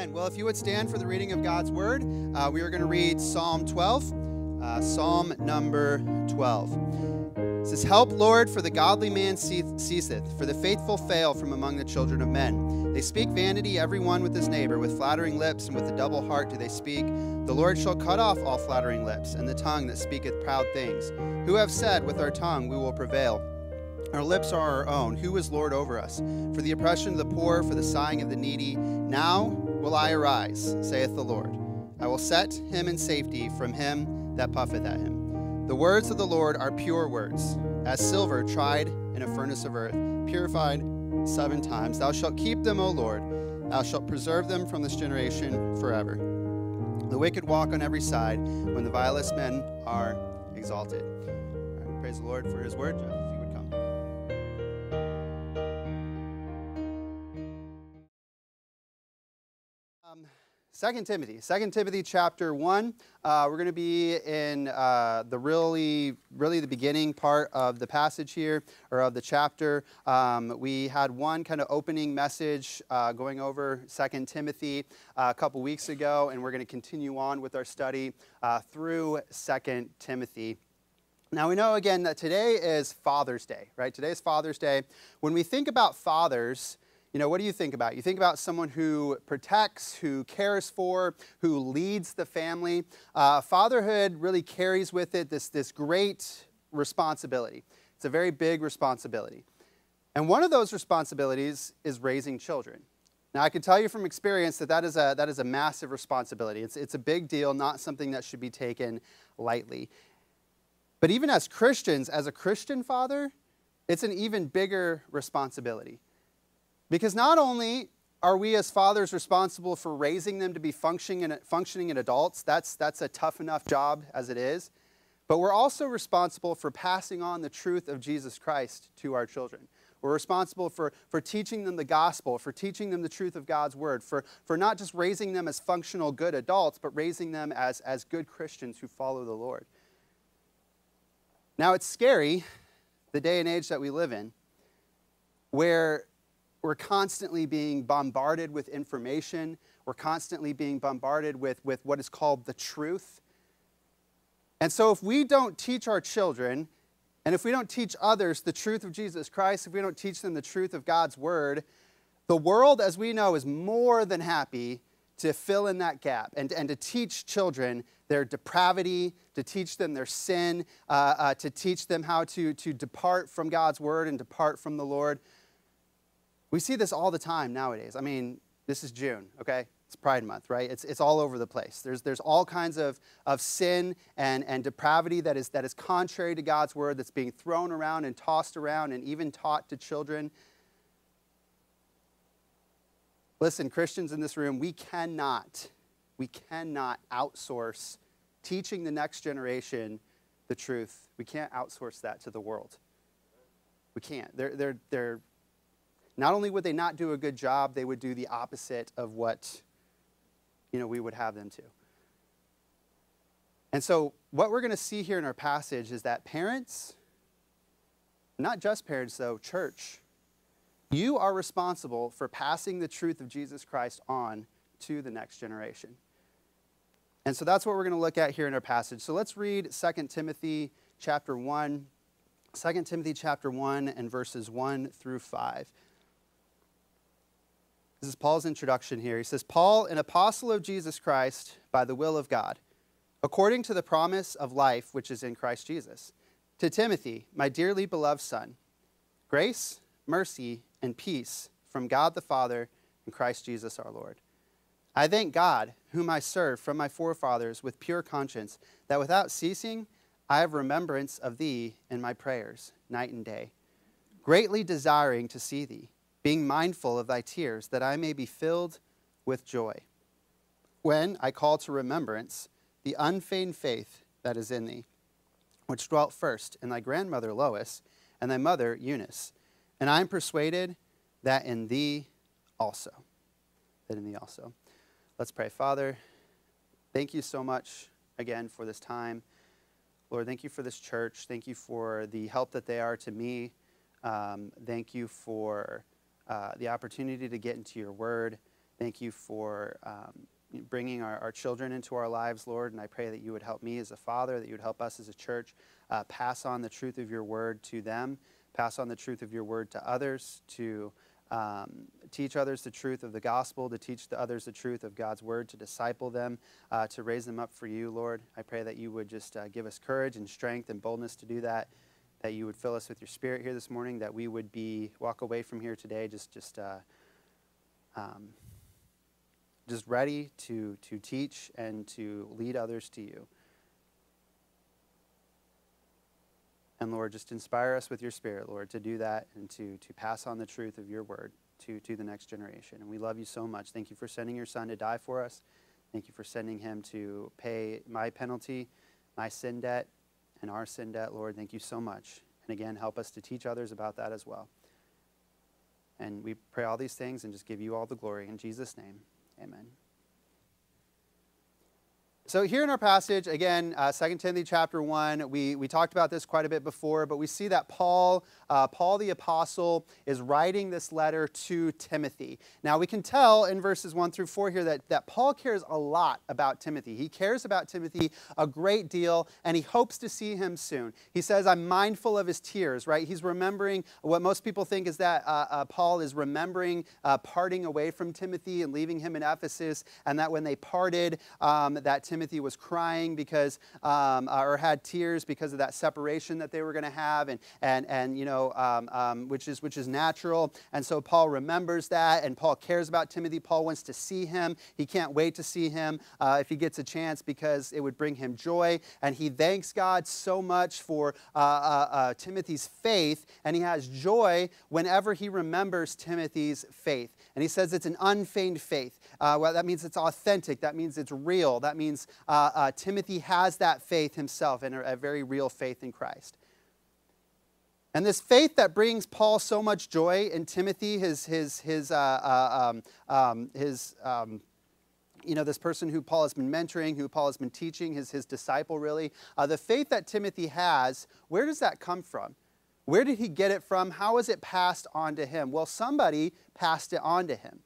Amen. Well, if you would stand for the reading of God's word, uh, we are going to read Psalm 12, uh, Psalm number 12. It says, Help, Lord, for the godly man ceaseth, for the faithful fail from among the children of men. They speak vanity, every one with his neighbor, with flattering lips and with a double heart do they speak. The Lord shall cut off all flattering lips, and the tongue that speaketh proud things. Who have said, With our tongue we will prevail? Our lips are our own. Who is Lord over us? For the oppression of the poor, for the sighing of the needy. Now will I arise, saith the Lord. I will set him in safety from him that puffeth at him. The words of the Lord are pure words, as silver tried in a furnace of earth, purified seven times. Thou shalt keep them, O Lord. Thou shalt preserve them from this generation forever. The wicked walk on every side when the vilest men are exalted. Praise the Lord for his word. Second Timothy, Second Timothy chapter one. Uh, we're going to be in uh, the really, really the beginning part of the passage here, or of the chapter. Um, we had one kind of opening message uh, going over Second Timothy uh, a couple weeks ago, and we're going to continue on with our study uh, through Second Timothy. Now we know again that today is Father's Day, right? Today is Father's Day. When we think about fathers, you know, what do you think about? You think about someone who protects, who cares for, who leads the family. Uh, fatherhood really carries with it this, this great responsibility. It's a very big responsibility. And one of those responsibilities is raising children. Now, I can tell you from experience that that is a, that is a massive responsibility. It's, it's a big deal, not something that should be taken lightly. But even as Christians, as a Christian father, it's an even bigger responsibility. Because not only are we as fathers responsible for raising them to be functioning, functioning in adults, that's, that's a tough enough job as it is, but we're also responsible for passing on the truth of Jesus Christ to our children. We're responsible for, for teaching them the gospel, for teaching them the truth of God's word, for, for not just raising them as functional good adults, but raising them as, as good Christians who follow the Lord. Now, it's scary, the day and age that we live in, where we're constantly being bombarded with information. We're constantly being bombarded with, with what is called the truth. And so, if we don't teach our children, and if we don't teach others the truth of Jesus Christ, if we don't teach them the truth of God's Word, the world, as we know, is more than happy to fill in that gap and, and to teach children their depravity, to teach them their sin, uh, uh, to teach them how to, to depart from God's Word and depart from the Lord. We see this all the time nowadays. I mean, this is June, okay? It's Pride Month, right? It's, it's all over the place. There's, there's all kinds of, of sin and, and depravity that is, that is contrary to God's word that's being thrown around and tossed around and even taught to children. Listen, Christians in this room, we cannot, we cannot outsource teaching the next generation the truth. We can't outsource that to the world. We can't. They're, they're, they're not only would they not do a good job, they would do the opposite of what you know, we would have them to. And so, what we're going to see here in our passage is that parents, not just parents though, church, you are responsible for passing the truth of Jesus Christ on to the next generation. And so that's what we're going to look at here in our passage. So let's read 2 Timothy chapter 1, 2 Timothy chapter 1 and verses 1 through 5. This is Paul's introduction here. He says, Paul, an apostle of Jesus Christ by the will of God, according to the promise of life which is in Christ Jesus. To Timothy, my dearly beloved son, grace, mercy, and peace from God the Father and Christ Jesus our Lord. I thank God, whom I serve from my forefathers with pure conscience, that without ceasing I have remembrance of thee in my prayers, night and day, greatly desiring to see thee being mindful of thy tears, that I may be filled with joy. When I call to remembrance the unfeigned faith that is in thee, which dwelt first in thy grandmother Lois and thy mother Eunice, and I am persuaded that in thee also. That in thee also. Let's pray. Father, thank you so much again for this time. Lord, thank you for this church. Thank you for the help that they are to me. Um, thank you for uh, the opportunity to get into your word. Thank you for um, bringing our, our children into our lives, Lord. And I pray that you would help me as a father, that you would help us as a church uh, pass on the truth of your word to them, pass on the truth of your word to others, to um, teach others the truth of the gospel, to teach the others the truth of God's word, to disciple them, uh, to raise them up for you, Lord. I pray that you would just uh, give us courage and strength and boldness to do that. That you would fill us with your spirit here this morning. That we would be walk away from here today just just uh, um, just ready to to teach and to lead others to you. And Lord, just inspire us with your spirit, Lord, to do that and to, to pass on the truth of your word to, to the next generation. And we love you so much. Thank you for sending your son to die for us. Thank you for sending him to pay my penalty, my sin debt, and our sin debt, Lord. Thank you so much. And again, help us to teach others about that as well. And we pray all these things and just give you all the glory. In Jesus' name, amen. So here in our passage, again, uh, 2 Timothy chapter 1, we, we talked about this quite a bit before, but we see that Paul, uh, Paul the apostle, is writing this letter to Timothy. Now we can tell in verses 1 through 4 here that, that Paul cares a lot about Timothy. He cares about Timothy a great deal, and he hopes to see him soon. He says, I'm mindful of his tears, right? He's remembering what most people think is that uh, uh Paul is remembering uh, parting away from Timothy and leaving him in Ephesus, and that when they parted, um, that Timothy Timothy was crying because, um, uh, or had tears because of that separation that they were going to have, and, and, and you know, um, um, which, is, which is natural. And so Paul remembers that, and Paul cares about Timothy. Paul wants to see him. He can't wait to see him uh, if he gets a chance because it would bring him joy. And he thanks God so much for uh, uh, uh Timothy's faith, and he has joy whenever he remembers Timothy's faith. And he says it's an unfeigned faith. Uh, well, that means it's authentic. That means it's real. That means uh, uh, Timothy has that faith himself and a, very real faith in Christ. And this faith that brings Paul so much joy in Timothy, his, his, his, uh, uh, um, um, his um, you know, this person who Paul has been mentoring, who Paul has been teaching, his, his disciple really, uh, the faith that Timothy has, where does that come from? Where did he get it from? How was it passed on to him? Well, somebody passed it on to him.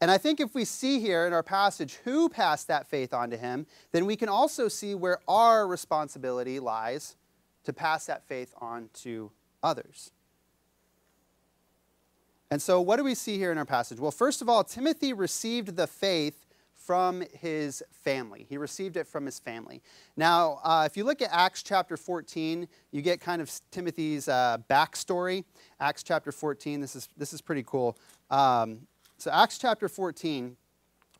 And I think if we see here in our passage who passed that faith on to him, then we can also see where our responsibility lies to pass that faith on to others. And so, what do we see here in our passage? Well, first of all, Timothy received the faith from his family. He received it from his family. Now, uh, if you look at Acts chapter 14, you get kind of Timothy's uh, backstory. Acts chapter 14, this is, this is pretty cool. Um, so, Acts chapter 14,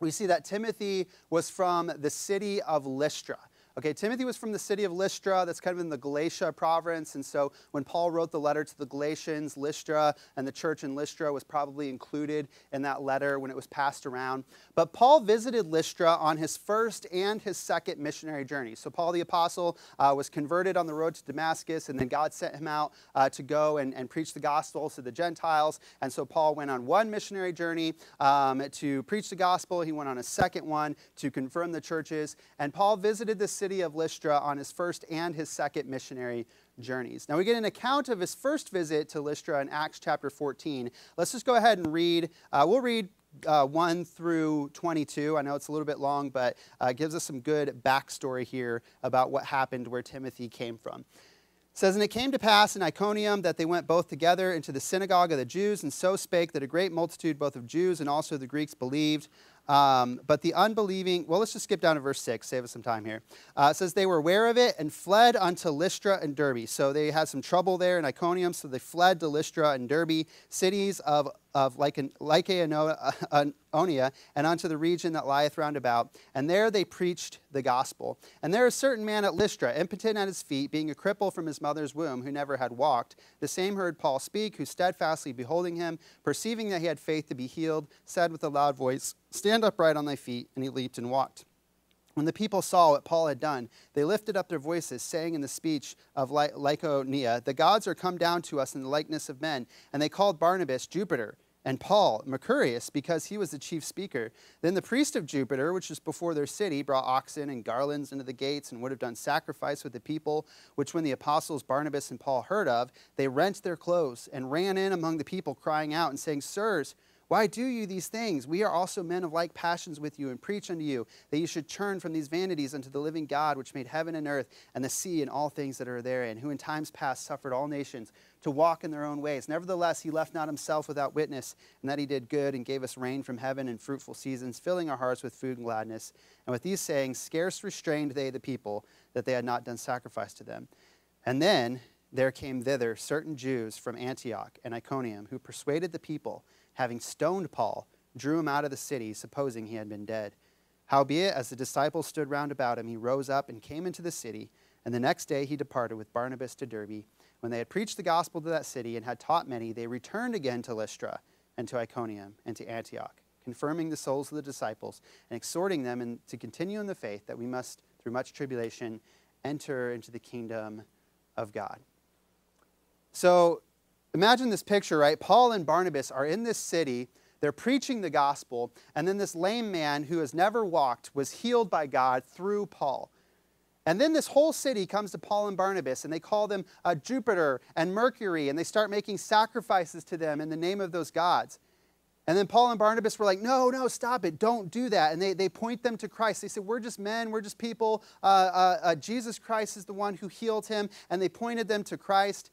we see that Timothy was from the city of Lystra. Okay, Timothy was from the city of Lystra, that's kind of in the Galatia province. And so when Paul wrote the letter to the Galatians, Lystra and the church in Lystra was probably included in that letter when it was passed around. But Paul visited Lystra on his first and his second missionary journey. So Paul the apostle uh, was converted on the road to Damascus, and then God sent him out uh, to go and, and preach the gospel to the Gentiles. And so Paul went on one missionary journey um, to preach the gospel. He went on a second one to confirm the churches. And Paul visited the city city of Lystra on his first and his second missionary journeys. Now, we get an account of his first visit to Lystra in Acts chapter 14. Let's just go ahead and read. Uh, we'll read uh, 1 through 22. I know it's a little bit long, but uh, gives us some good backstory here about what happened where Timothy came from. It says, And it came to pass in Iconium that they went both together into the synagogue of the Jews, and so spake that a great multitude both of Jews and also the Greeks believed. Um, but the unbelieving, well, let's just skip down to verse 6, save us some time here. Uh, says, They were aware of it and fled unto Lystra and Derbe. So they had some trouble there in Iconium, so they fled to Lystra and Derbe, cities of of Lycaonia uh, and unto the region that lieth round about. And there they preached the gospel. And there a certain man at Lystra, impotent at his feet, being a cripple from his mother's womb, who never had walked. The same heard Paul speak, who steadfastly beholding him, perceiving that he had faith to be healed, said with a loud voice, Stand upright on thy feet. And he leaped and walked. When the people saw what Paul had done, they lifted up their voices, saying in the speech of Lycaonia, The gods are come down to us in the likeness of men. And they called Barnabas Jupiter and Paul, Mercurius, because he was the chief speaker. Then the priest of Jupiter, which was before their city, brought oxen and garlands into the gates and would have done sacrifice with the people, which when the apostles Barnabas and Paul heard of, they rent their clothes and ran in among the people, crying out and saying, Sirs, Why do you these things? We are also men of like passions with you, and preach unto you that you should turn from these vanities unto the living God, which made heaven and earth, and the sea, and all things that are therein, who in times past suffered all nations to walk in their own ways. Nevertheless, he left not himself without witness, and that he did good, and gave us rain from heaven and fruitful seasons, filling our hearts with food and gladness. And with these sayings, scarce restrained they the people, that they had not done sacrifice to them. And then there came thither certain Jews from Antioch and Iconium, who persuaded the people having stoned Paul, drew him out of the city, supposing he had been dead. Howbeit, as the disciples stood round about him, he rose up and came into the city, and the next day he departed with Barnabas to Derbe. When they had preached the gospel to that city and had taught many, they returned again to Lystra and to Iconium and to Antioch, confirming the souls of the disciples and exhorting them in, to continue in the faith that we must, through much tribulation, enter into the kingdom of God. So Imagine this picture, right? Paul and Barnabas are in this city. They're preaching the gospel, and then this lame man who has never walked was healed by God through Paul. And then this whole city comes to Paul and Barnabas, and they call them uh, Jupiter and Mercury, and they start making sacrifices to them in the name of those gods. And then Paul and Barnabas were like, no, no, stop it. Don't do that. And they, they point them to Christ. They said, we're just men, we're just people. Uh, uh, uh Jesus Christ is the one who healed him. And they pointed them to Christ.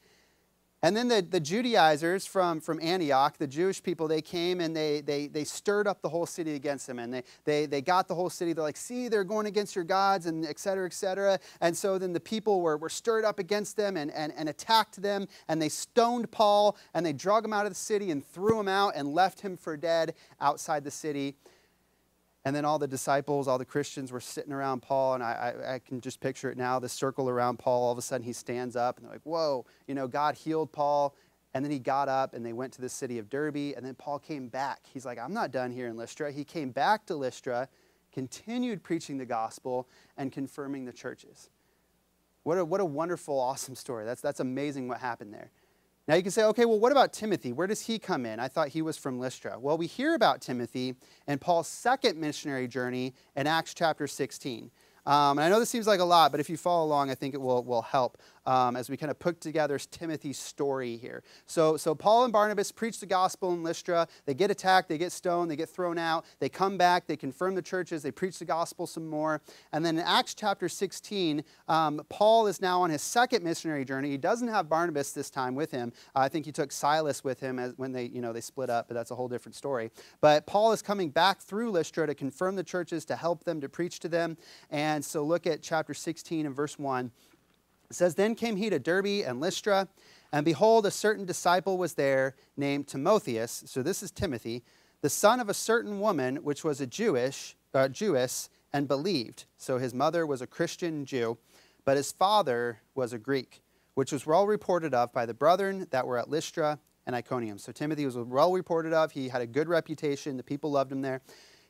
And then the, the Judaizers from, from Antioch, the Jewish people, they came and they, they, they stirred up the whole city against them. And they, they, they got the whole city. They're like, see, they're going against your gods, and et cetera, et cetera. And so then the people were, were stirred up against them and, and, and attacked them. And they stoned Paul and they drug him out of the city and threw him out and left him for dead outside the city. And then all the disciples, all the Christians were sitting around Paul, and I, I, I, can just picture it now the circle around Paul. All of a sudden, he stands up, and they're like, Whoa, you know, God healed Paul. And then he got up, and they went to the city of Derbe, and then Paul came back. He's like, I'm not done here in Lystra. He came back to Lystra, continued preaching the gospel, and confirming the churches. What a, what a wonderful, awesome story. That's, that's amazing what happened there. Now you can say, okay, well, what about Timothy? Where does he come in? I thought he was from Lystra. Well, we hear about Timothy in Paul's second missionary journey in Acts chapter 16. Um, and I know this seems like a lot, but if you follow along, I think it will, will help um, as we kind of put together Timothy's story here. So, so Paul and Barnabas preach the gospel in Lystra. They get attacked, they get stoned, they get thrown out. They come back, they confirm the churches, they preach the gospel some more. And then in Acts chapter 16, um, Paul is now on his second missionary journey. He doesn't have Barnabas this time with him. Uh, I think he took Silas with him as, when they, you know, they split up, but that's a whole different story. But Paul is coming back through Lystra to confirm the churches, to help them, to preach to them. And so look at chapter 16 and verse 1. It says, Then came he to Derbe and Lystra, and behold, a certain disciple was there named Timotheus. So this is Timothy, the son of a certain woman which was a Jewish, uh, Jewess, and believed. So his mother was a Christian Jew, but his father was a Greek, which was well reported of by the brethren that were at Lystra and Iconium. So Timothy was well reported of. He had a good reputation. The people loved him there.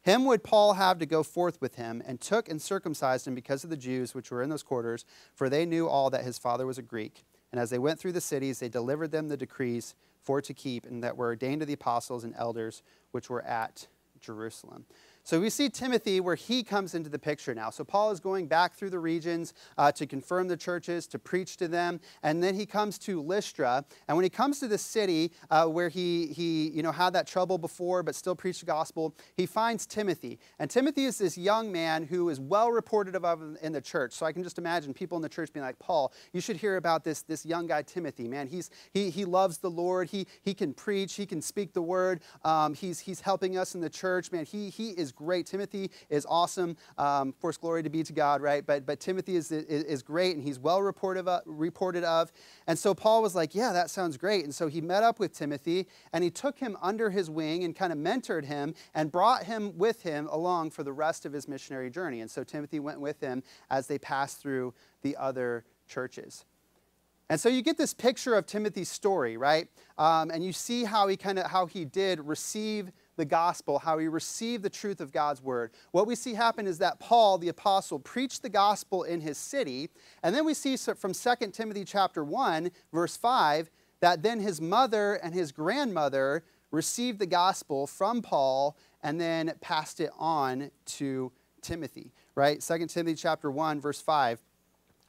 Him would Paul have to go forth with him, and took and circumcised him because of the Jews which were in those quarters, for they knew all that his father was a Greek. And as they went through the cities, they delivered them the decrees for to keep, and that were ordained to the apostles and elders which were at Jerusalem. So we see Timothy where he comes into the picture now. So Paul is going back through the regions uh, to confirm the churches, to preach to them, and then he comes to Lystra. And when he comes to the city uh, where he, he you know, had that trouble before but still preached the gospel, he finds Timothy. And Timothy is this young man who is well reported of in the church. So I can just imagine people in the church being like, Paul, you should hear about this, this young guy, Timothy. Man, he's, he, he loves the Lord. He, he can preach. He can speak the word. Um, he's, he's helping us in the church. Man, he, he is great. Timothy is awesome. Um, of course, glory to be to God, right? But, but Timothy is, is, is great and he's well reported of, reported of. And so Paul was like, yeah, that sounds great. And so he met up with Timothy and he took him under his wing and kind of mentored him and brought him with him along for the rest of his missionary journey. And so Timothy went with him as they passed through the other churches. And so you get this picture of Timothy's story, right? Um, and you see how he kind of how he did receive the gospel, how he received the truth of God's word. What we see happen is that Paul, the apostle, preached the gospel in his city. And then we see from 2 Timothy chapter 1, verse 5, that then his mother and his grandmother received the gospel from Paul and then passed it on to Timothy, right? 2 Timothy chapter 1, verse 5.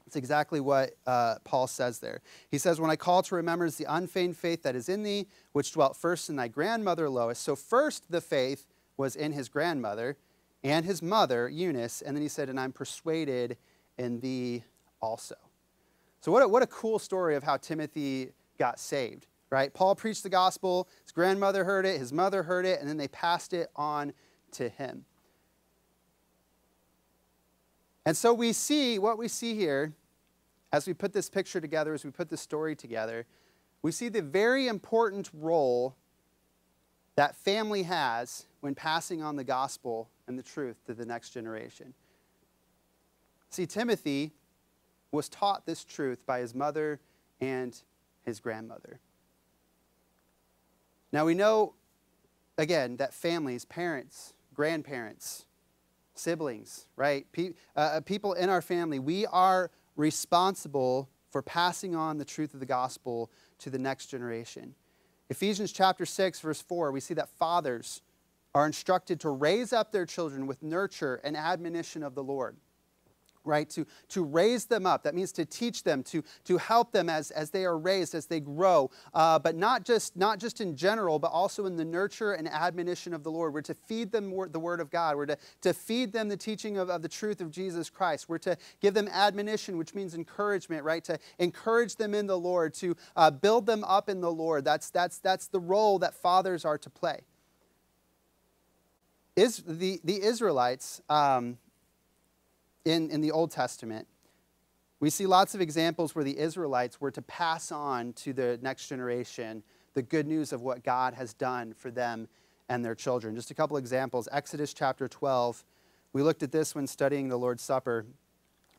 It's exactly what uh, Paul says there. He says, When I call to remembrance the unfeigned faith that is in thee, which dwelt first in thy grandmother Lois. So, first the faith was in his grandmother and his mother, Eunice. And then he said, And I'm persuaded in thee also. So, what a, what a cool story of how Timothy got saved, right? Paul preached the gospel, his grandmother heard it, his mother heard it, and then they passed it on to him. And so we see what we see here as we put this picture together, as we put this story together, we see the very important role that family has when passing on the gospel and the truth to the next generation. See, Timothy was taught this truth by his mother and his grandmother. Now we know, again, that families, parents, grandparents, siblings, right? Pe- uh, uh, people in our family, we are responsible for passing on the truth of the gospel to the next generation. Ephesians chapter 6, verse 4, we see that fathers are instructed to raise up their children with nurture and admonition of the Lord right? To, to raise them up. That means to teach them, to, to help them as, as they are raised, as they grow. Uh, but not just, not just in general, but also in the nurture and admonition of the Lord. We're to feed them the Word of God. We're to, to feed them the teaching of, of the truth of Jesus Christ. We're to give them admonition, which means encouragement, right? To encourage them in the Lord, to uh, build them up in the Lord. That's, that's, that's the role that fathers are to play. Is the, the Israelites, um, in, in the Old Testament, we see lots of examples where the Israelites were to pass on to the next generation the good news of what God has done for them and their children. Just a couple examples. Exodus chapter 12. We looked at this when studying the Lord's Supper.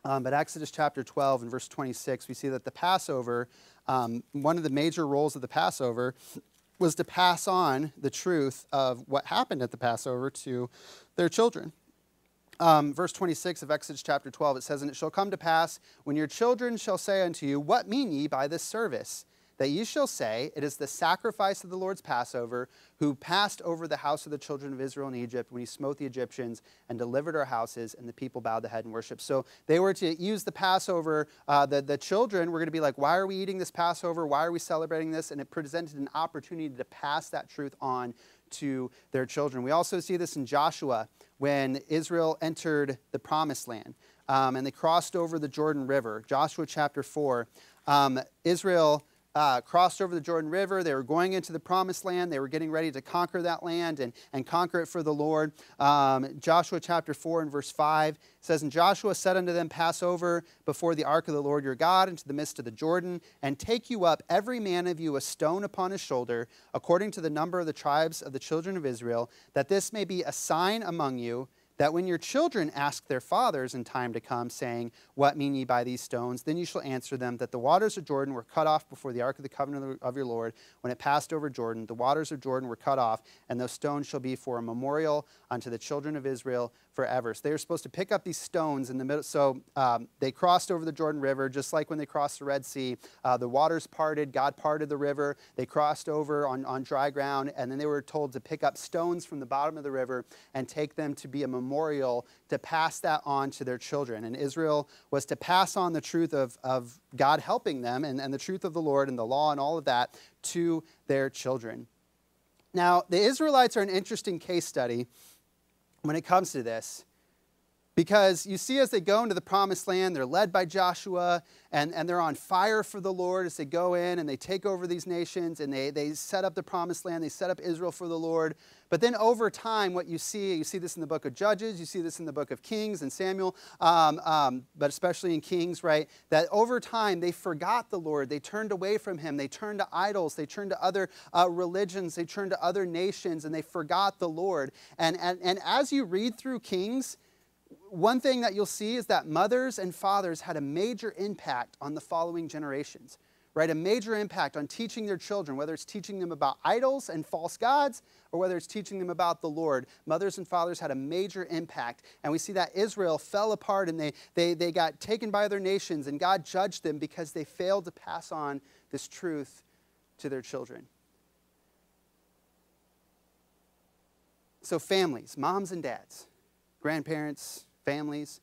Um, but Exodus chapter 12 and verse 26, we see that the Passover, um, one of the major roles of the Passover was to pass on the truth of what happened at the Passover to their children um, verse 26 of Exodus chapter 12, it says, And it shall come to pass, when your children shall say unto you, What mean ye by this service? That ye shall say, It is the sacrifice of the Lord's Passover, who passed over the house of the children of Israel in Egypt when he smote the Egyptians and delivered our houses, and the people bowed the head and worshiped. So they were to use the Passover. Uh, the, the children were going to be like, Why are we eating this Passover? Why are we celebrating this? And it presented an opportunity to pass that truth on to their children. We also see this in Joshua when Israel entered the promised land um, and they crossed over the Jordan River. Joshua chapter 4. Um, Israel uh, crossed over the Jordan River. They were going into the promised land. They were getting ready to conquer that land and, and conquer it for the Lord. Um, Joshua chapter 4 and verse 5 says, And Joshua said unto them, Pass over before the ark of the Lord your God into the midst of the Jordan, and take you up every man of you a stone upon his shoulder, according to the number of the tribes of the children of Israel, that this may be a sign among you that when your children ask their fathers in time to come, saying, What mean ye by these stones? Then you shall answer them that the waters of Jordan were cut off before the ark of the covenant of your Lord, when it passed over Jordan. The waters of Jordan were cut off, and those stones shall be for a memorial unto the children of Israel forever. So they were supposed to pick up these stones in the middle. So um, they crossed over the Jordan River, just like when they crossed the Red Sea. Uh, the waters parted, God parted the river. They crossed over on, on dry ground, and then they were told to pick up stones from the bottom of the river and take them to be a memorial to pass that on to their children. And Israel was to pass on the truth of, of God helping them and, and the truth of the Lord and the law and all of that to their children. Now, the Israelites are an interesting case study when it comes to this. Because you see, as they go into the promised land, they're led by Joshua and, and they're on fire for the Lord as they go in and they take over these nations and they, they set up the promised land, they set up Israel for the Lord. But then over time, what you see, you see this in the book of Judges, you see this in the book of Kings and Samuel, um, um, but especially in Kings, right? That over time they forgot the Lord, they turned away from Him, they turned to idols, they turned to other uh, religions, they turned to other nations, and they forgot the Lord. And, and, and as you read through Kings, one thing that you'll see is that mothers and fathers had a major impact on the following generations, right? A major impact on teaching their children, whether it's teaching them about idols and false gods or whether it's teaching them about the Lord. Mothers and fathers had a major impact. And we see that Israel fell apart and they, they, they got taken by other nations, and God judged them because they failed to pass on this truth to their children. So, families, moms and dads, grandparents, families,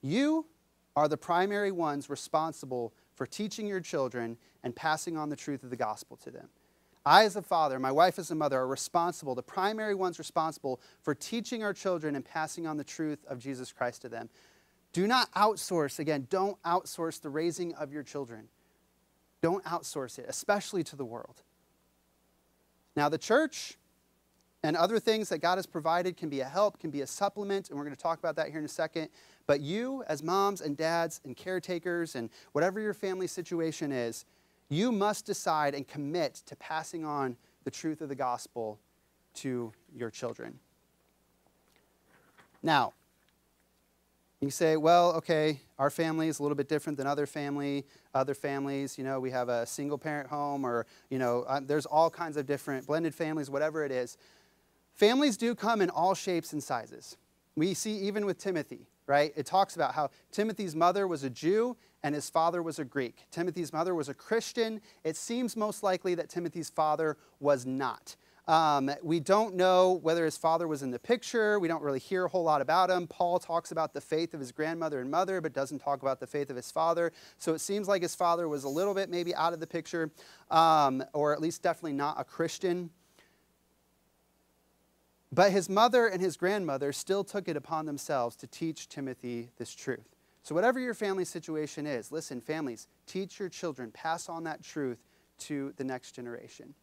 you are the primary ones responsible for teaching your children and passing on the truth of the gospel to them. I, as a father, my wife, as a mother, are responsible, the primary ones responsible for teaching our children and passing on the truth of Jesus Christ to them. Do not outsource, again, don't outsource the raising of your children. Don't outsource it, especially to the world. Now, the church and other things that God has provided can be a help, can be a supplement, and we're going to talk about that here in a second. But you, as moms and dads and caretakers and whatever your family situation is, you must decide and commit to passing on the truth of the gospel to your children. Now, you say, well, okay, our family is a little bit different than other family, other families. You know, we have a single parent home, or you know, uh, there's all kinds of different blended families, whatever it is. Families do come in all shapes and sizes. We see even with Timothy, right? It talks about how Timothy's mother was a Jew and his father was a Greek. Timothy's mother was a Christian. It seems most likely that Timothy's father was not. Um, we don't know whether his father was in the picture. We don't really hear a whole lot about him. Paul talks about the faith of his grandmother and mother, but doesn't talk about the faith of his father. So it seems like his father was a little bit maybe out of the picture, um, or at least definitely not a Christian. But his mother and his grandmother still took it upon themselves to teach Timothy this truth. So, whatever your family situation is, listen, families, teach your children, pass on that truth to the next generation.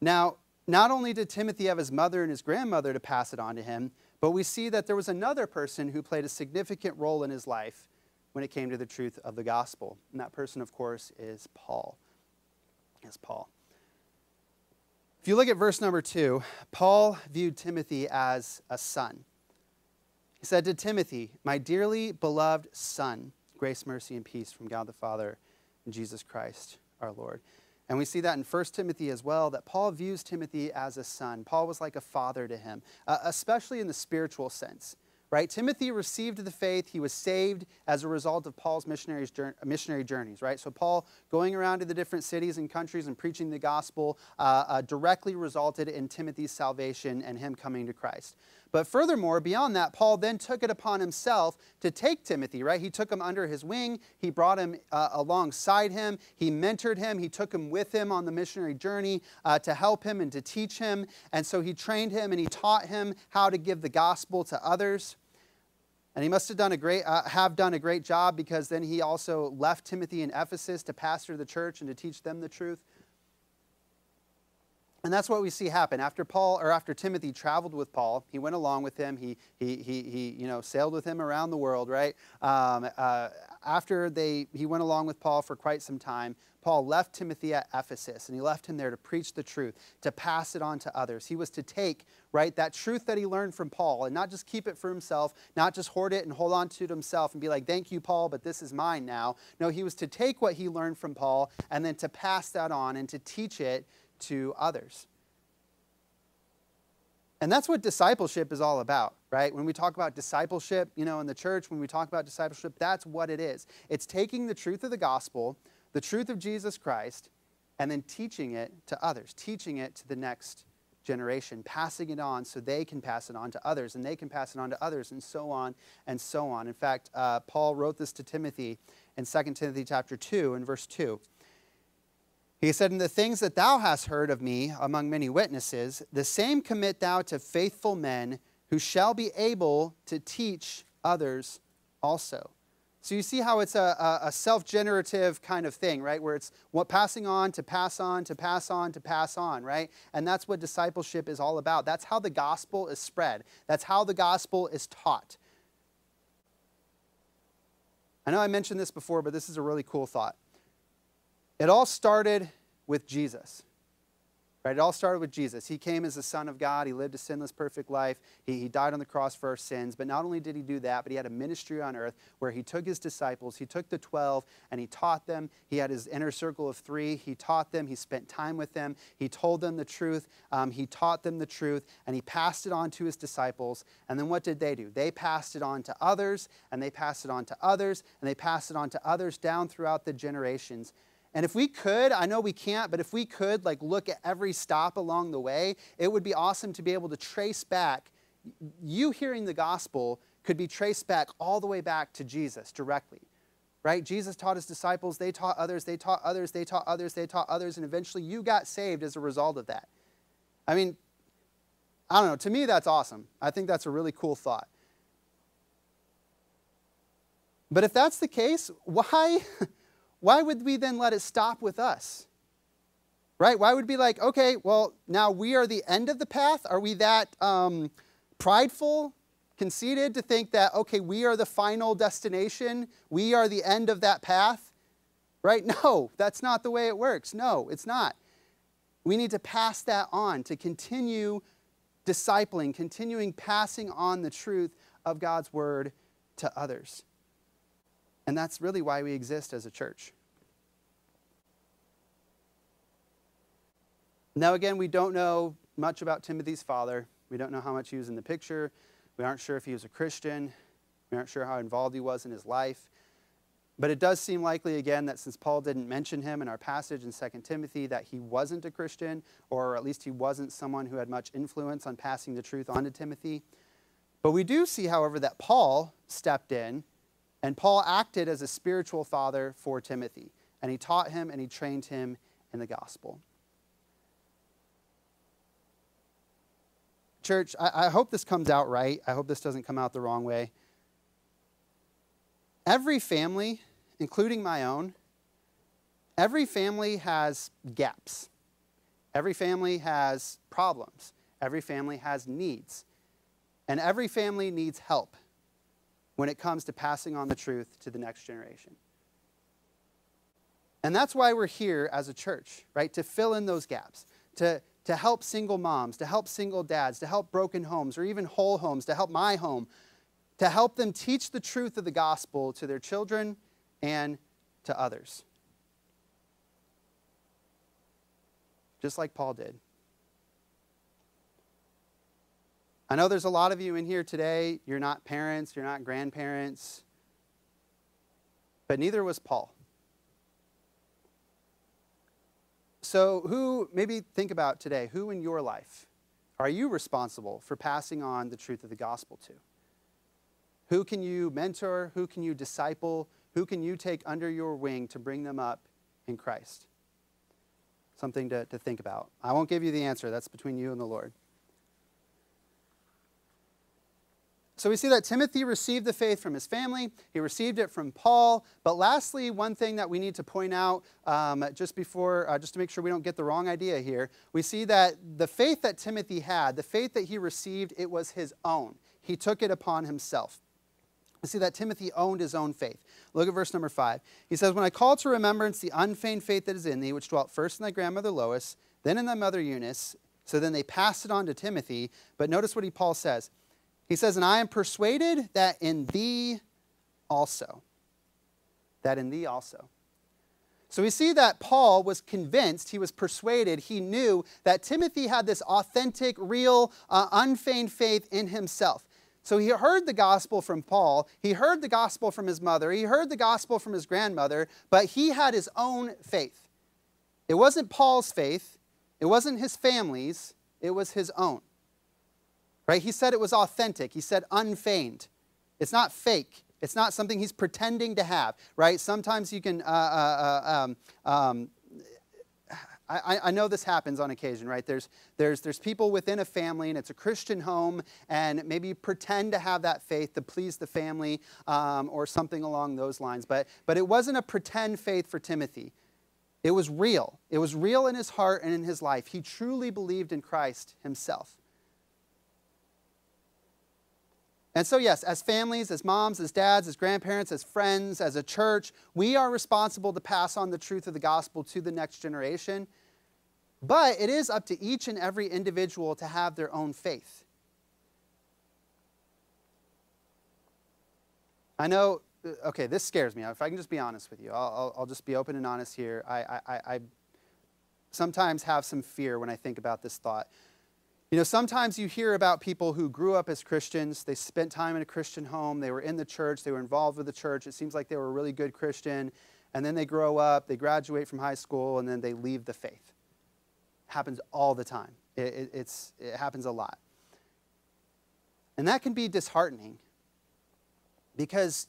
Now, not only did Timothy have his mother and his grandmother to pass it on to him, but we see that there was another person who played a significant role in his life when it came to the truth of the gospel. And that person, of course, is Paul. Is Paul. If you look at verse number two, Paul viewed Timothy as a son. He said to Timothy, My dearly beloved son, grace, mercy, and peace from God the Father and Jesus Christ our Lord. And we see that in 1 Timothy as well, that Paul views Timothy as a son. Paul was like a father to him, uh, especially in the spiritual sense right? Timothy received the faith. He was saved as a result of Paul's missionary journeys, right? So Paul going around to the different cities and countries and preaching the gospel uh, uh, directly resulted in Timothy's salvation and him coming to Christ. But furthermore, beyond that, Paul then took it upon himself to take Timothy, right? He took him under his wing. He brought him uh, alongside him. He mentored him. He took him with him on the missionary journey uh, to help him and to teach him. And so he trained him and he taught him how to give the gospel to others. And he must have done a great, uh, have done a great job because then he also left Timothy in Ephesus to pastor the church and to teach them the truth. And that's what we see happen. After Paul or after Timothy traveled with Paul, he went along with him. He, he, he, he you know, sailed with him around the world, right? Um, uh, after they, he went along with Paul for quite some time, Paul left Timothy at Ephesus and he left him there to preach the truth, to pass it on to others. He was to take, right, that truth that he learned from Paul and not just keep it for himself, not just hoard it and hold on to it himself and be like, thank you, Paul, but this is mine now. No, he was to take what he learned from Paul and then to pass that on and to teach it to others. And that's what discipleship is all about, right? When we talk about discipleship, you know, in the church, when we talk about discipleship, that's what it is. It's taking the truth of the gospel, the truth of Jesus Christ, and then teaching it to others, teaching it to the next generation, passing it on so they can pass it on to others, and they can pass it on to others, and so on and so on. In fact, uh, Paul wrote this to Timothy in 2 Timothy chapter 2 and verse 2. He said, In the things that thou hast heard of me among many witnesses, the same commit thou to faithful men who shall be able to teach others also. So you see how it's a, a, self generative kind of thing, right? Where it's what passing on to pass on to pass on to pass on, right? And that's what discipleship is all about. That's how the gospel is spread, that's how the gospel is taught. I know I mentioned this before, but this is a really cool thought. It all started with Jesus. Right? It all started with Jesus. He came as the Son of God. He lived a sinless, perfect life. He, he died on the cross for our sins. But not only did he do that, but he had a ministry on earth where he took his disciples, he took the 12, and he taught them. He had his inner circle of three. He taught them. He spent time with them. He told them the truth. Um, he taught them the truth, and he passed it on to his disciples. And then what did they do? They passed it on to others, and they passed it on to others, and they passed it on to others down throughout the generations. And if we could, I know we can't, but if we could like look at every stop along the way, it would be awesome to be able to trace back you hearing the gospel could be traced back all the way back to Jesus directly. Right? Jesus taught his disciples, they taught others, they taught others, they taught others, they taught others, and eventually you got saved as a result of that. I mean, I don't know. To me, that's awesome. I think that's a really cool thought. But if that's the case, why, why would we then let it stop with us? Right? Why would it be like, okay, well, now we are the end of the path? Are we that um, prideful, conceited to think that, okay, we are the final destination? We are the end of that path? Right? No, that's not the way it works. No, it's not. We need to pass that on, to continue discipling, continuing passing on the truth of God's word to others. And that's really why we exist as a church. Now, again, we don't know much about Timothy's father. We don't know how much he was in the picture. We aren't sure if he was a Christian. We aren't sure how involved he was in his life. But it does seem likely, again, that since Paul didn't mention him in our passage in 2 Timothy, that he wasn't a Christian, or at least he wasn't someone who had much influence on passing the truth on to Timothy. But we do see, however, that Paul stepped in and Paul acted as a spiritual father for Timothy, and he taught him and he trained him in the gospel. Church, I, I, hope this comes out right. I hope this doesn't come out the wrong way. Every family, including my own, every family has gaps. Every family has problems. Every family has needs. And every family needs help when it comes to passing on the truth to the next generation. And that's why we're here as a church, right? To fill in those gaps, to, to help single moms, to help single dads, to help broken homes or even whole homes, to help my home, to help them teach the truth of the gospel to their children and to others. Just like Paul did. I know there's a lot of you in here today. You're not parents, you're not grandparents, but neither was Paul. So, who, maybe think about today, who in your life are you responsible for passing on the truth of the gospel to? Who can you mentor? Who can you disciple? Who can you take under your wing to bring them up in Christ? Something to, to think about. I won't give you the answer, that's between you and the Lord. So we see that Timothy received the faith from his family. He received it from Paul. But lastly, one thing that we need to point out um, just before, uh, just to make sure we don't get the wrong idea here, we see that the faith that Timothy had, the faith that he received, it was his own. He took it upon himself. We see that Timothy owned his own faith. Look at verse number five. He says, When I call to remembrance the unfeigned faith that is in thee, which dwelt first in thy grandmother Lois, then in thy mother Eunice. So then they passed it on to Timothy. But notice what he, Paul says. He says, And I am persuaded that in thee also. That in thee also. So we see that Paul was convinced, he was persuaded, he knew that Timothy had this authentic, real, uh, unfeigned faith in himself. So he heard the gospel from Paul, he heard the gospel from his mother, he heard the gospel from his grandmother, but he had his own faith. It wasn't Paul's faith, it wasn't his family's, it was his own. Right? He said it was authentic. He said unfeigned. It's not fake. It's not something he's pretending to have, right? Sometimes you can, uh, uh, uh, um, um, I, I, know this happens on occasion, right? There's, there's, there's people within a family and it's a Christian home, and maybe you pretend to have that faith to please the family um, or something along those lines. But, but it wasn't a pretend faith for Timothy. It was real. It was real in his heart and in his life. He truly believed in Christ himself. And so, yes, as families, as moms, as dads, as grandparents, as friends, as a church, we are responsible to pass on the truth of the gospel to the next generation. But it is up to each and every individual to have their own faith. I know, uh, okay, this scares me. If I can just be honest with you, I'll, I'll just be open and honest here. I, I, I sometimes have some fear when I think about this thought. You know, sometimes you hear about people who grew up as Christians, they spent time in a Christian home, they were in the church, they were involved with the church, it seems like they were a really good Christian, and then they grow up, they graduate from high school, and then they leave the faith. It happens all the time. It, it, it's, it happens a lot. And that can be disheartening. Because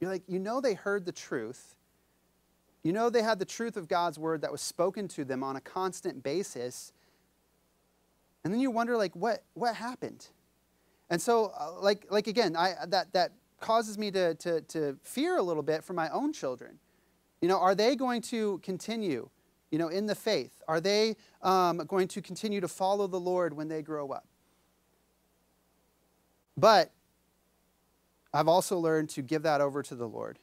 you're like, you know, they heard the truth. You know, they had the truth of God's word that was spoken to them on a constant basis. And then you wonder, like, what, what happened? And so, uh, like, like again, I, that, that causes me to, to, to fear a little bit for my own children. You know, are they going to continue, you know, in the faith? Are they um, going to continue to follow the Lord when they grow up? But I've also learned to give that over to the Lord.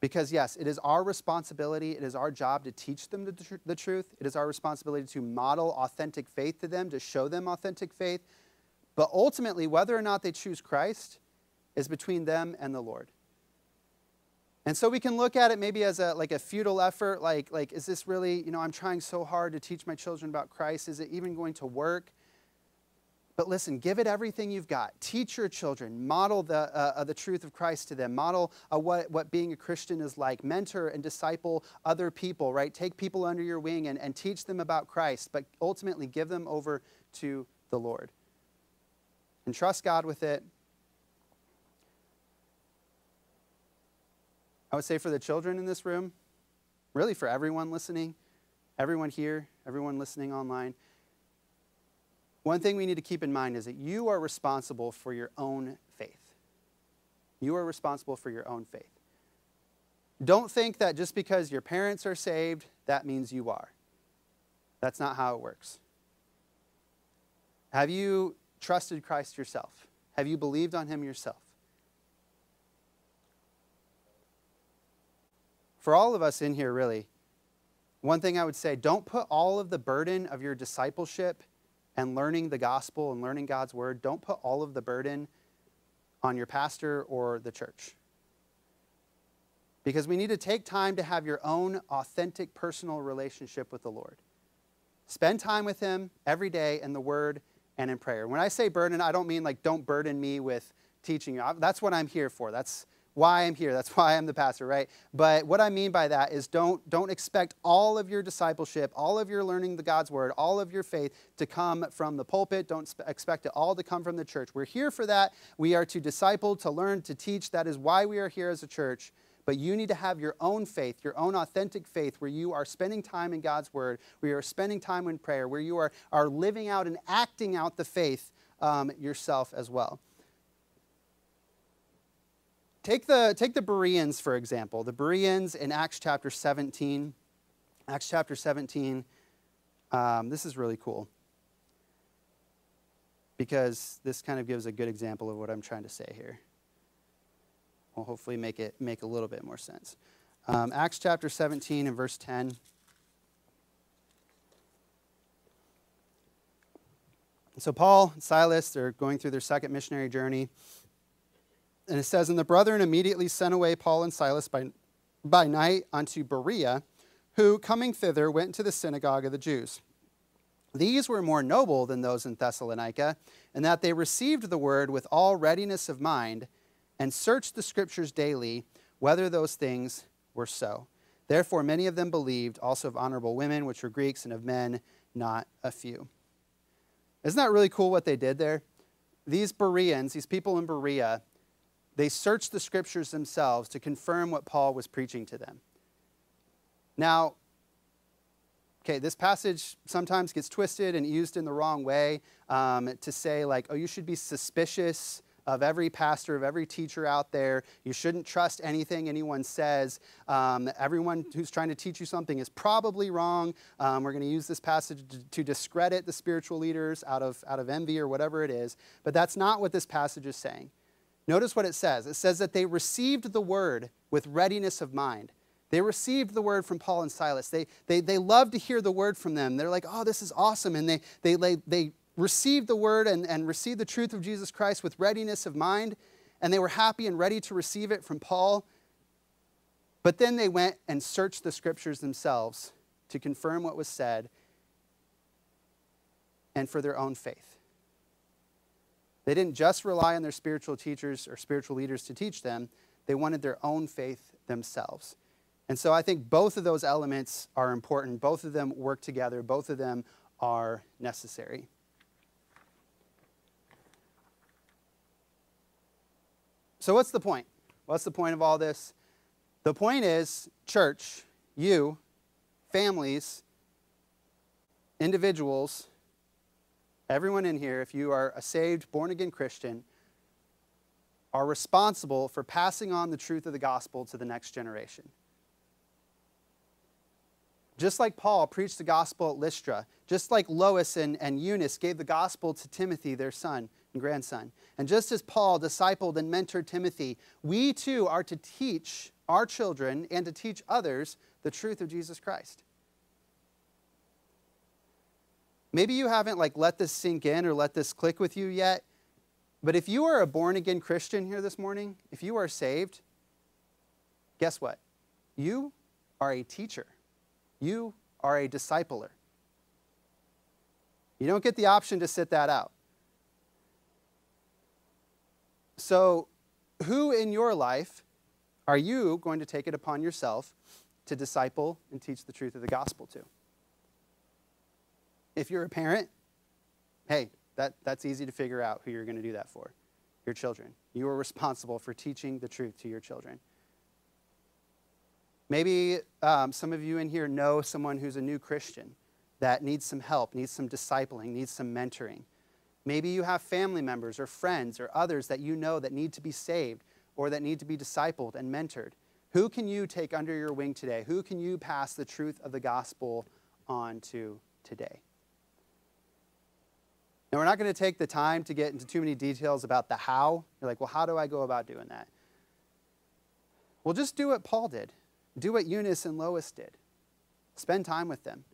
Because, yes, it is our responsibility, it is our job to teach them the, tr- the, truth. It is our responsibility to model authentic faith to them, to show them authentic faith. But ultimately, whether or not they choose Christ is between them and the Lord. And so we can look at it maybe as a like a futile effort, like, like is this really, you know, I'm trying so hard to teach my children about Christ. Is it even going to work? But listen, give it everything you've got. Teach your children. Model the, uh, uh, the truth of Christ to them. Model uh, what, what being a Christian is like. Mentor and disciple other people, right? Take people under your wing and, and teach them about Christ, but ultimately give them over to the Lord. And trust God with it. I would say for the children in this room, really for everyone listening, everyone here, everyone listening online, one thing we need to keep in mind is that you are responsible for your own faith. You are responsible for your own faith. Don't think that just because your parents are saved, that means you are. That's not how it works. Have you trusted Christ yourself? Have you believed on him yourself? For all of us in here, really, one thing I would say don't put all of the burden of your discipleship and learning the gospel and learning God's word, don't put all of the burden on your pastor or the church. Because we need to take time to have your own authentic personal relationship with the Lord. Spend time with Him every day in the Word and in prayer. When I say burden, I don't mean like don't burden me with teaching you. That's what I'm here for. That's why I'm here. That's why I'm the pastor, right? But what I mean by that is don't, don't expect all of your discipleship, all of your learning the God's word, all of your faith to come from the pulpit. Don't expect it all to come from the church. We're here for that. We are to disciple, to learn, to teach. That is why we are here as a church. But you need to have your own faith, your own authentic faith, where you are spending time in God's word, where you are spending time in prayer, where you are, are living out and acting out the faith um, yourself as well. Take the, take the Bereans, for example. The Bereans in Acts chapter 17. Acts chapter 17. Um, this is really cool because this kind of gives a good example of what I'm trying to say here. Will hopefully make it make a little bit more sense. Um, Acts chapter 17 and verse 10. So Paul and Silas, they're going through their second missionary journey. And it says, And the brethren immediately sent away Paul and Silas by, by night unto Berea, who, coming thither, went into the synagogue of the Jews. These were more noble than those in Thessalonica, in that they received the word with all readiness of mind, and searched the scriptures daily whether those things were so. Therefore, many of them believed, also of honorable women, which were Greeks, and of men, not a few. Isn't that really cool what they did there? These Bereans, these people in Berea, they searched the scriptures themselves to confirm what Paul was preaching to them. Now, okay, this passage sometimes gets twisted and used in the wrong way um, to say, like, oh, you should be suspicious of every pastor, of every teacher out there. You shouldn't trust anything anyone says. Um, everyone who's trying to teach you something is probably wrong. Um, we're going to use this passage to, to, discredit the spiritual leaders out of, out of envy or whatever it is. But that's not what this passage is saying. Notice what it says. It says that they received the word with readiness of mind. They received the word from Paul and Silas. They, they, they loved to hear the word from them. They're like, oh, this is awesome. And they, they, they, they received the word and, and received the truth of Jesus Christ with readiness of mind. And they were happy and ready to receive it from Paul. But then they went and searched the scriptures themselves to confirm what was said and for their own faith. They didn't just rely on their spiritual teachers or spiritual leaders to teach them, they wanted their own faith themselves. And so I think both of those elements are important. Both of them work together, both of them are necessary. So, what's the point? What's the point of all this? The point is, church, you, families, individuals, everyone in here, if you are a saved, born again Christian, are responsible for passing on the truth of the gospel to the next generation. Just like Paul preached the gospel at Lystra, just like Lois and, and Eunice gave the gospel to Timothy, their son and grandson, and just as Paul discipled and mentored Timothy, we too are to teach our children and to teach others the truth of Jesus Christ. Maybe you haven't like let this sink in or let this click with you yet, but if you are a born again Christian here this morning, if you are saved, guess what? You are a teacher. You are a discipler. You don't get the option to sit that out. So, who in your life are you going to take it upon yourself to disciple and teach the truth of the gospel to? If you're a parent, hey, that, that's easy to figure out who you're going to do that for your children. You are responsible for teaching the truth to your children. Maybe um, some of you in here know someone who's a new Christian that needs some help, needs some discipling, needs some mentoring. Maybe you have family members or friends or others that you know that need to be saved or that need to be discipled and mentored. Who can you take under your wing today? Who can you pass the truth of the gospel on to today? Now, we're not going to take the time to get into too many details about the how. You're like, well, how do I go about doing that? Well, just do what Paul did. Do what Eunice and Lois did. Spend time with them.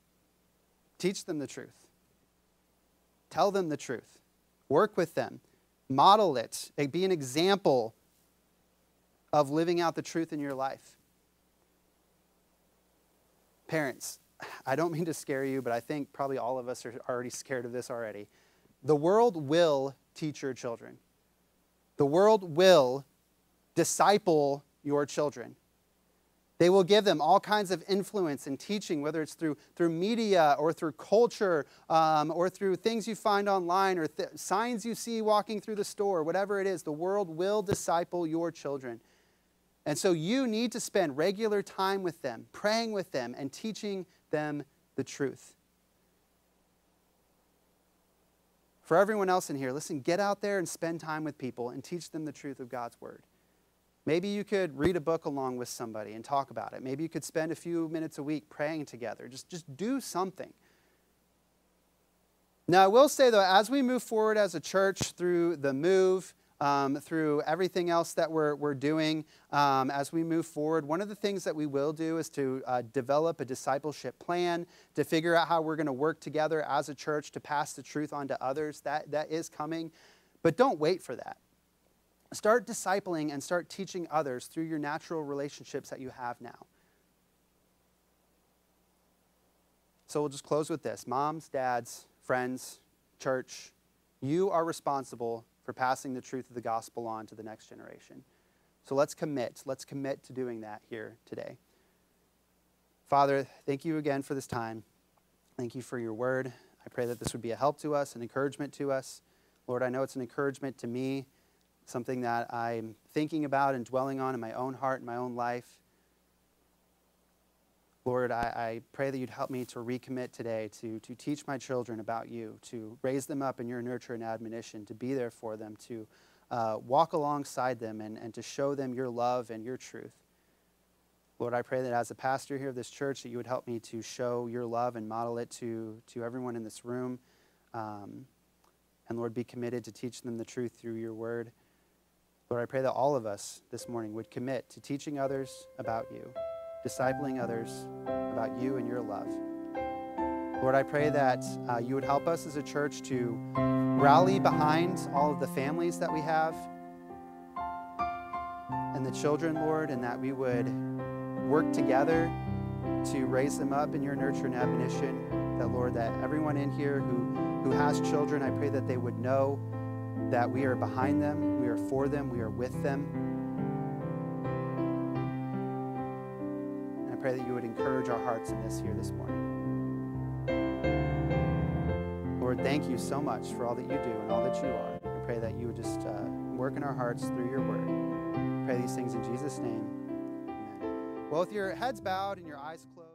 Teach them the truth. Tell them the truth. Work with them. Model it. Be an example of living out the truth in your life. Parents, I don't mean to scare you, but I think probably all of us are already scared of this already. The world will teach your children. The world will disciple your children. They will give them all kinds of influence and teaching, whether it's through, through media or through culture um, or through things you find online or th- signs you see walking through the store, whatever it is. The world will disciple your children. And so you need to spend regular time with them, praying with them, and teaching them the truth. For everyone else in here, listen, get out there and spend time with people and teach them the truth of God's word. Maybe you could read a book along with somebody and talk about it. Maybe you could spend a few minutes a week praying together. Just, just do something. Now, I will say, though, as we move forward as a church through the move, um, through everything else that we're, we're doing um, as we move forward. One of the things that we will do is to uh, develop a discipleship plan to figure out how we're going to work together as a church to pass the truth on to others. That, that is coming. But don't wait for that. Start discipling and start teaching others through your natural relationships that you have now. So we'll just close with this moms, dads, friends, church, you are responsible for passing the truth of the gospel on to the next generation. So let's commit. Let's commit to doing that here today. Father, thank you again for this time. Thank you for your word. I pray that this would be a help to us, an encouragement to us. Lord, I know it's an encouragement to me, something that I'm thinking about and dwelling on in my own heart in my own life. Lord, I, I, pray that you'd help me to recommit today to, to teach my children about you, to raise them up in your nurture and admonition, to be there for them, to uh, walk alongside them, and, and to show them your love and your truth. Lord, I pray that as a pastor here of this church, that you would help me to show your love and model it to, to everyone in this room. Um, and Lord, be committed to teach them the truth through your word. Lord, I pray that all of us this morning would commit to teaching others about you discipling others about you and your love. Lord, I pray that uh, you would help us as a church to rally behind all of the families that we have and the children, Lord, and that we would work together to raise them up in your nurture and admonition. That, Lord, that everyone in here who, who has children, I pray that they would know that we are behind them, we are for them, we are with them. Pray that you would encourage our hearts in this here this morning. Lord, thank you so much for all that you do and all that you are. I pray that you would just uh, work in our hearts through your word. pray these things in Jesus' name. Amen. Well, with your heads bowed and your eyes closed.